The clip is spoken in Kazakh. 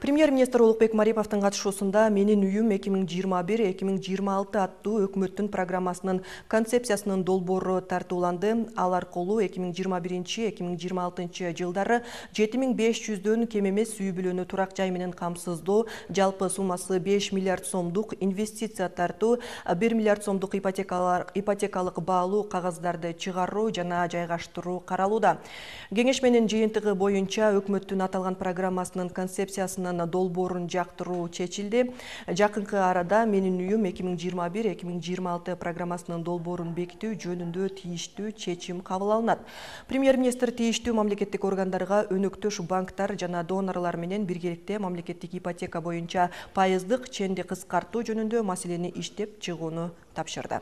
Премьер-министр Улукбек Мариповдун катышуусунда «Менин үйүм 2021-2026» аттуу өкмөттүн программасынын концепциясынын долбоору тартууланды. Ал аркылуу 2021-2026 жылдары 7500дөн кем эмес үй бүлөнү турак жай менен жалпы суммасы 5 миллиард сомдук инвестиция тартуу, 1 миллиард сомдук ипотекалык баалуу кагаздарды чыгаруу жана жайгаштыруу каралууда. Кеңешменин жыйынтыгы боюнча аталган программасынын долбоорун жактыруу чечилди. Жакынкы арада менин үйүм 2021-2026 программасынын долбоорун бекитүү жөнүндө тийиштүү чечим кабыл алынат. Премьер министр тийиштүү мамлекеттик органдарга өнөктөш банктар жана донорлор менен биргеликте мамлекеттик ипотека боюнча пайыздык ченди кыскартуу жөнүндө маселени иштеп чыгууну тапшырды